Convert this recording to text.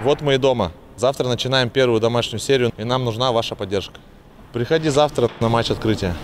Вот мы и дома. Завтра начинаем первую домашнюю серию, и нам нужна ваша поддержка. Приходи завтра на матч открытия.